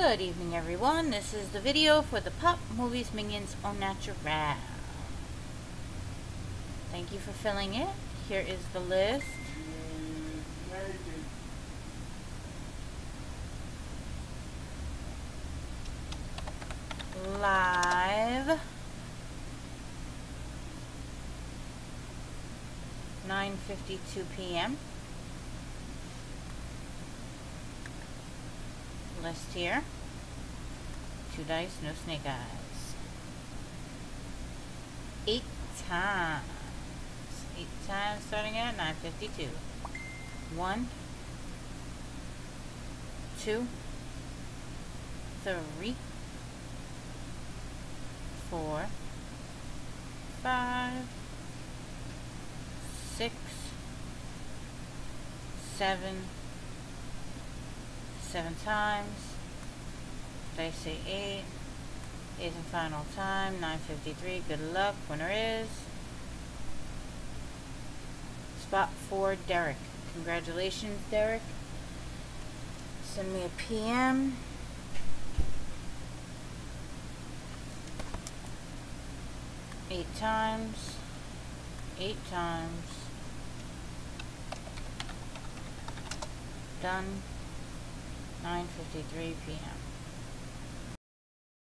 Good evening, everyone. This is the video for the Pop Movies Minions Au Naturel. Thank you for filling it. Here is the list. Live. 9.52 p.m. List here. Two dice, no snake eyes. Eight times. Eight times starting at 9.52. One. Two. Three. Four. Five six, seven, seven times. They say eight? Eighth and final time, 9.53. Good luck. Winner is spot four, Derek. Congratulations, Derek. Send me a PM. Eight times. Eight times. Done. 9.53 p.m.